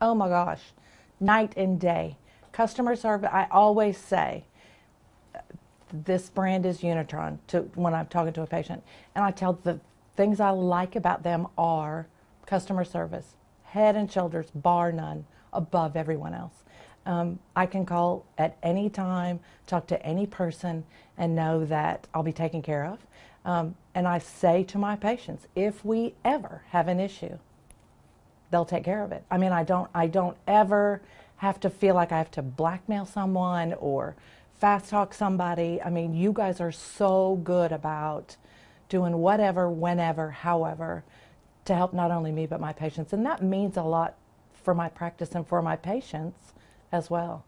Oh my gosh, night and day. Customer service, I always say, this brand is Unitron to when I'm talking to a patient. And I tell the things I like about them are customer service, head and shoulders, bar none, above everyone else. Um, I can call at any time, talk to any person, and know that I'll be taken care of. Um, and I say to my patients, if we ever have an issue, they'll take care of it. I mean, I don't, I don't ever have to feel like I have to blackmail someone or fast talk somebody. I mean, you guys are so good about doing whatever, whenever, however, to help not only me but my patients. And that means a lot for my practice and for my patients as well.